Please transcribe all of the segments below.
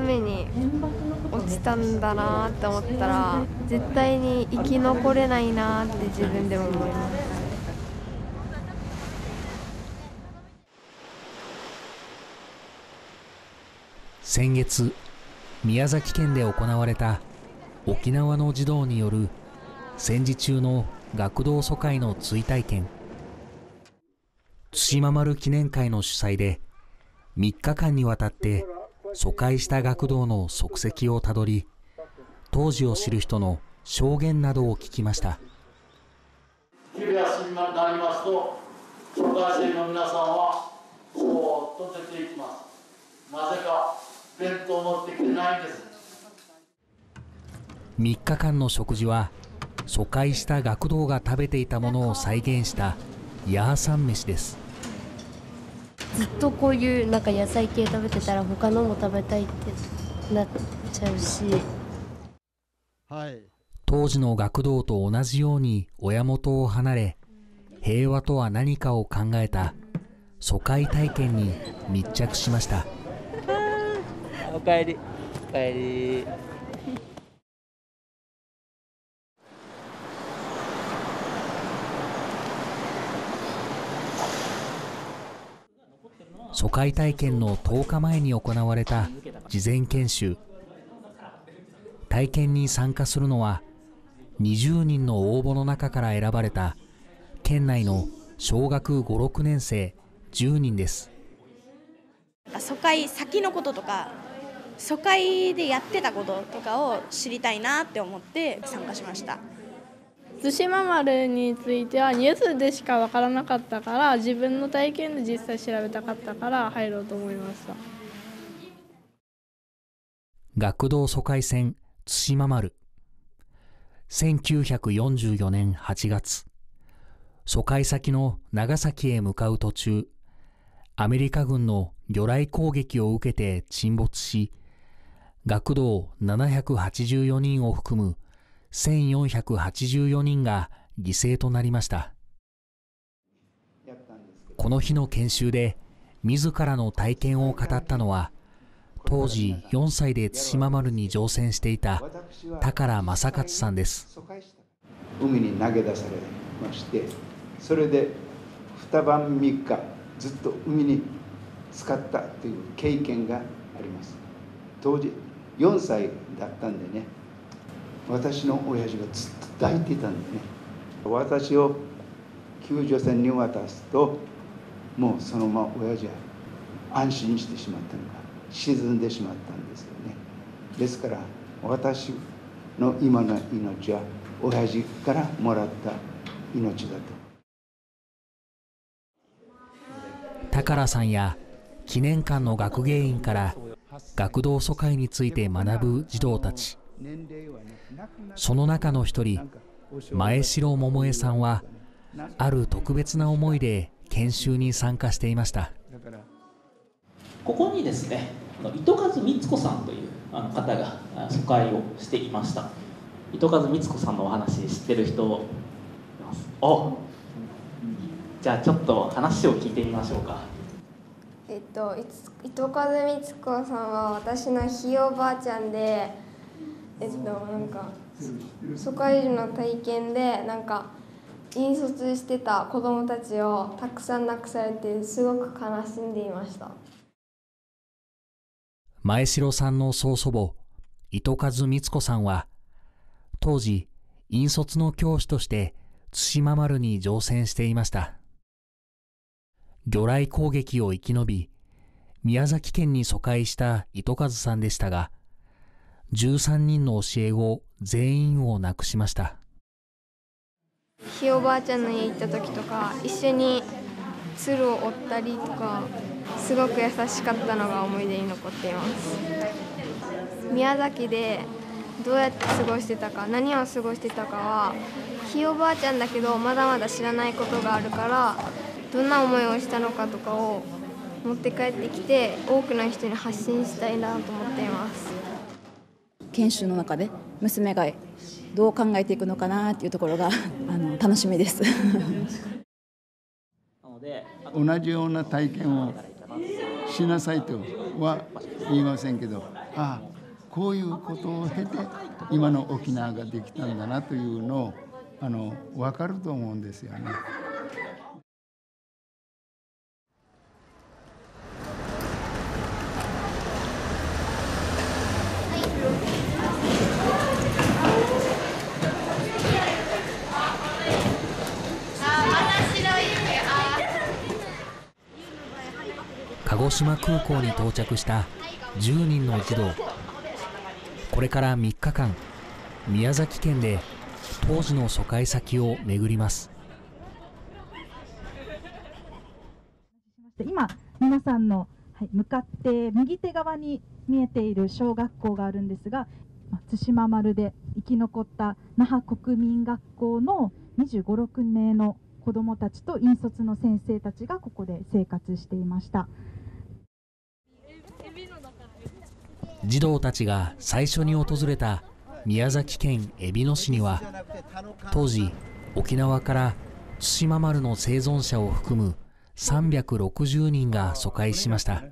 番目に落ちたんだなって思ったら絶対に生き残れないなって自分でも思います。先月宮崎県で行われた沖縄の児童による戦時中の学童疎開の追体験。対馬丸記念会の主催で3日間にわたって疎開した学童の足跡をたどり当時を知る人の証言などを聞きました。昼休みになりますと疎開生の皆さんはそーっと出ていきます。なぜか弁当を持ってきてないんです。3日間の食事は疎開した学童が食べていたものを再現したヤーサン飯ですずっとこういうなんか野菜系食べてたら他のも食べたいってなっちゃうし、はい、当時の学童と同じように親元を離れ平和とは何かを考えた疎開体験に密着しました。おかえり。おかえり疎開体験の10日前に行われた事前研修。体験に参加するのは20人の応募の中から選ばれた県内の小学56年生10人です。疎開先のこととか疎開でやってたこととかを知りたいなって思って参加しました。対馬丸についてはニュースでしか分からなかったから自分の体験で実際調べたかったから入ろうと思いました。学童疎開船対馬丸。1944年8月。疎開先の長崎へ向かう途中アメリカ軍の魚雷攻撃を受けて沈没し学童784人を含む1484人が犠牲となりました。この日の研修で自らの体験を語ったのは当時4歳で対馬丸に乗船していた宝正勝さんです。海に投げ出されましてそれで二晩3日ずっと海に浸かったという経験があります。当時4歳だったんでね私の親父がずっと抱いていたんでね。私を救助船に渡すともうそのまま親父は安心してしまったのか沈んでしまったんですよね。ですから私の今の命は親父からもらった命だと。宝さんや記念館の学芸員から学童疎開について学ぶ児童たち。その中の一人前城桃江さんはある特別な思いで研修に参加していました。ここにですね糸数光子さんというあの方が疎開をしていました。糸数光子さんのお話知ってる人います？おじゃあちょっと話を聞いてみましょうか。えっと糸数光子さんは私のひいおばあちゃんでえっとなんか疎開時の体験でなんか引率してた子どもたちをたくさん亡くされてすごく悲しんでいました。前城さんの曽祖母糸数光子さんは当時引率の教師として対馬丸に乗船していました。魚雷攻撃を生き延び宮崎県に疎開した糸数さんでしたが13人の教え子全員を亡くしました。ひいおばあちゃんの家行った時とか一緒に鶴を折ったりとかすごく優しかったのが思い出に残っています。宮崎でどうやって過ごしてたか何を過ごしてたかはひいおばあちゃんだけどまだまだ知らないことがあるからどんな思いをしたのかとかを持って帰ってきて多くの人に発信したいなと思っています。研修の中で娘がどう考えていくのかなっていうところが あの楽しみです 同じような体験をしなさいとは言いませんけどああこういうことを経て今の沖縄ができたんだなというのをあの分かると思うんですよね。鹿児島空港に到着した10人の児童これから3日間宮崎県で当時の疎開先を巡ります。今皆さんの向かって右手側に見えている小学校があるんですが対馬丸で生き残った那覇国民学校の2 5 6名の子どもたちと引率の先生たちがここで生活していました。児童たちが最初に訪れた宮崎県えびの市には当時沖縄から対馬丸の生存者を含む360人が疎開しました。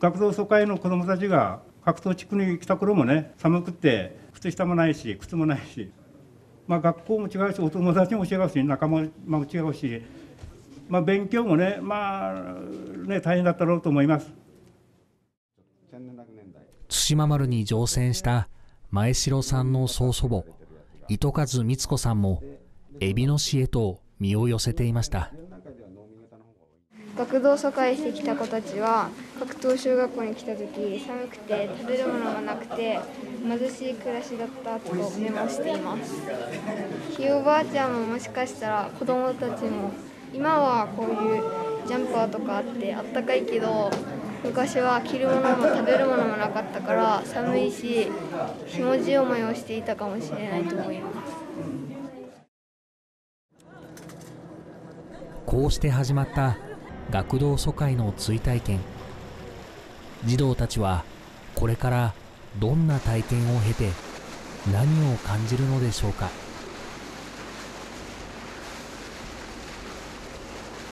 学童疎開の子どもたちが格闘地区に来た頃もね寒くて靴下もないし靴もないし、まあ、学校も違うしお友達も違うし仲間も違うし、まあ、勉強もねまあね大変だったろうと思います。対馬丸に乗船した前城さんの曽祖母糸数光子さんも海老野市へと身を寄せていました。学童疎開してきた子たちは格闘小学校に来た時寒くて食べるものがなくて貧しい暮らしだったとメモしています。ひいおばあちゃんももしかしたら子供たちも今はこういうジャンパーとかあってあったかいけど昔は着るものも食べるものもなかったから寒いしひもじい思いをしていたかもしれないと思います。こうして始まった学童疎開の追体験。児童たちはこれからどんな体験を経て何を感じるのでしょうか。